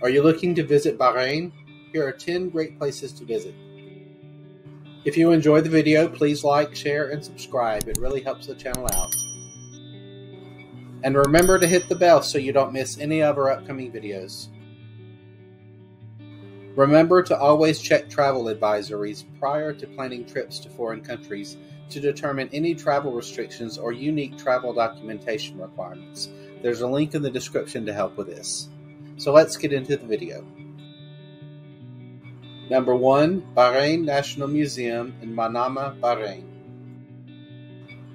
Are you looking to visit Bahrain? Here are 10 great places to visit. If you enjoyed the video, please like, share, and subscribe. It really helps the channel out. And remember to hit the bell so you don't miss any of our upcoming videos. Remember to always check travel advisories prior to planning trips to foreign countries to determine any travel restrictions or unique travel documentation requirements. There's a link in the description to help with this. So let's get into the video. Number 1. Bahrain National Museum in Manama, Bahrain.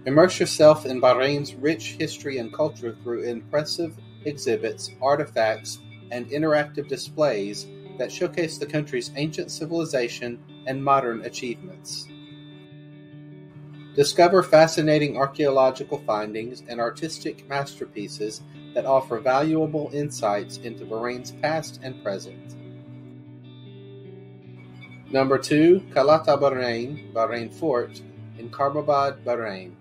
Immerse yourself in Bahrain's rich history and culture through impressive exhibits, artifacts, and interactive displays that showcase the country's ancient civilization and modern achievements. Discover fascinating archaeological findings and artistic masterpieces that offer valuable insights into Bahrain's past and present. Number 2. Qalat Bahrain, Bahrain Fort, in Karbabad, Bahrain.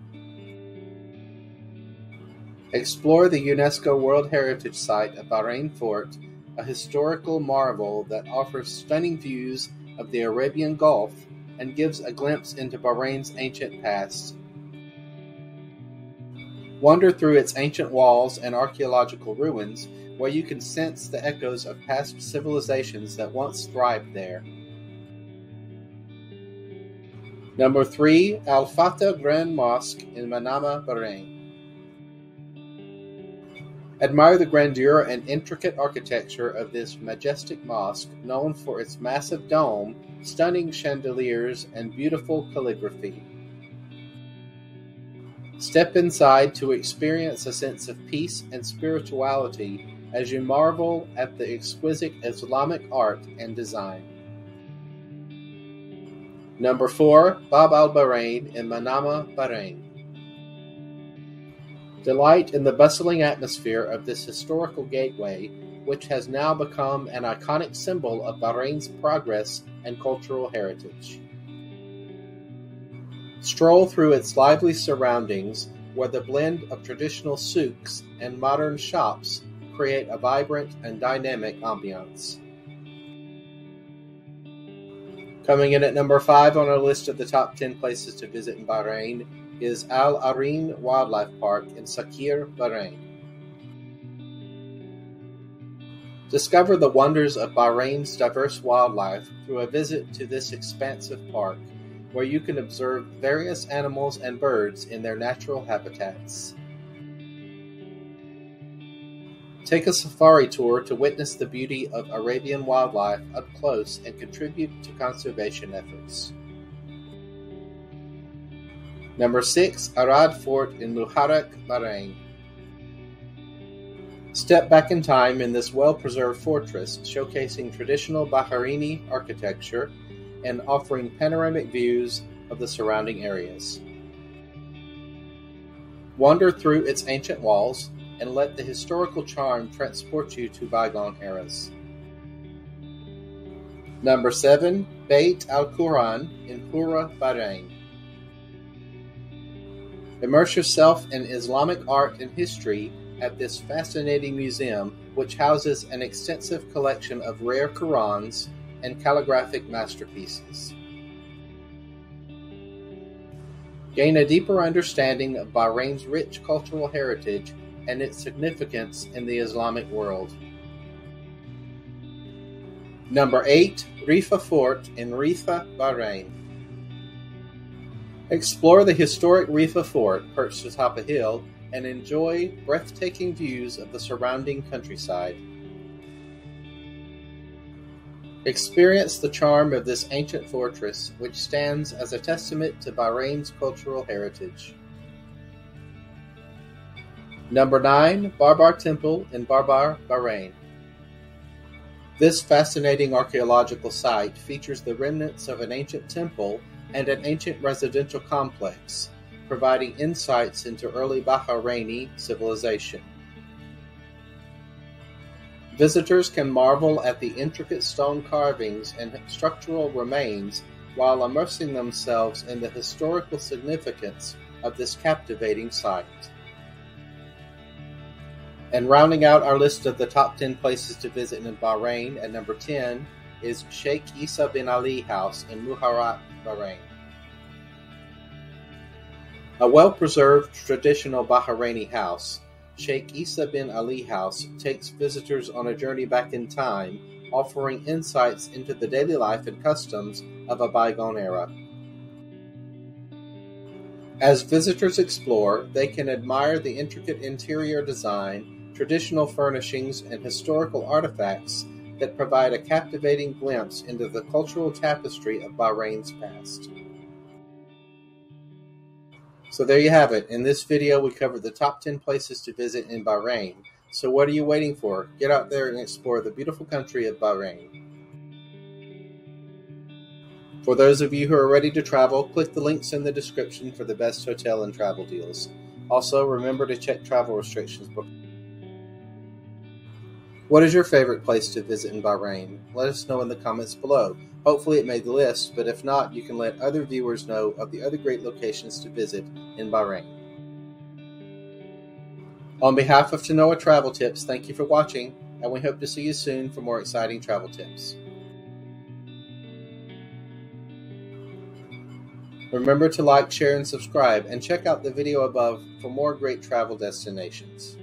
Explore the UNESCO World Heritage Site of Bahrain Fort, a historical marvel that offers stunning views of the Arabian Gulf and gives a glimpse into Bahrain's ancient past. Wander through its ancient walls and archaeological ruins, where you can sense the echoes of past civilizations that once thrived there. Number 3. Al Fateh Grand Mosque in Manama, Bahrain. Admire the grandeur and intricate architecture of this majestic mosque, known for its massive dome, stunning chandeliers, and beautiful calligraphy. Step inside to experience a sense of peace and spirituality as you marvel at the exquisite Islamic art and design. Number 4. Bab al Bahrain in Manama, Bahrain. Delight in the bustling atmosphere of this historical gateway, which has now become an iconic symbol of Bahrain's progress and cultural heritage. Stroll through its lively surroundings, where the blend of traditional souks and modern shops create a vibrant and dynamic ambiance. Coming in at number 5 on our list of the top 10 places to visit in Bahrain is Al Areen Wildlife Park in Sakhir, Bahrain. Discover the wonders of Bahrain's diverse wildlife through a visit to this expansive park, where you can observe various animals and birds in their natural habitats. Take a safari tour to witness the beauty of Arabian wildlife up close and contribute to conservation efforts. Number 6. Arad Fort in Muharraq, Bahrain. Step back in time in this well-preserved fortress, showcasing traditional Bahraini architecture and offering panoramic views of the surrounding areas. Wander through its ancient walls and let the historical charm transport you to bygone eras. Number 7. Beit al-Quran in Hura, Bahrain. Immerse yourself in Islamic art and history at this fascinating museum, which houses an extensive collection of rare Qurans and calligraphic masterpieces. Gain a deeper understanding of Bahrain's rich cultural heritage and its significance in the Islamic world. Number 8. Riffa Fort in Riffa, Bahrain. Explore the historic Riffa Fort, perched atop a hill, and enjoy breathtaking views of the surrounding countryside. Experience the charm of this ancient fortress, which stands as a testament to Bahrain's cultural heritage. Number 9. Barbar Temple in Barbar, Bahrain. This fascinating archaeological site features the remnants of an ancient temple and an ancient residential complex, providing insights into early Bahraini civilization. Visitors can marvel at the intricate stone carvings and structural remains while immersing themselves in the historical significance of this captivating site. And rounding out our list of the top 10 places to visit in Bahrain, at number 10 is Sheikh Isa bin Ali House in Muharraq, Bahrain. A well preserved traditional Bahraini house, Sheikh Isa bin Ali House takes visitors on a journey back in time, offering insights into the daily life and customs of a bygone era. As visitors explore, they can admire the intricate interior design, traditional furnishings, and historical artifacts that provide a captivating glimpse into the cultural tapestry of Bahrain's past. So there you have it. In this video, we covered the top 10 places to visit in Bahrain. So what are you waiting for? Get out there and explore the beautiful country of Bahrain. For those of you who are ready to travel, click the links in the description for the best hotel and travel deals. Also, remember to check travel restrictions before. What is your favorite place to visit in Bahrain? Let us know in the comments below. Hopefully it made the list, but if not, you can let other viewers know of the other great locations to visit in Bahrain. On behalf of Tannoah Travel Tips, thank you for watching, and we hope to see you soon for more exciting travel tips. Remember to like, share, and subscribe, and check out the video above for more great travel destinations.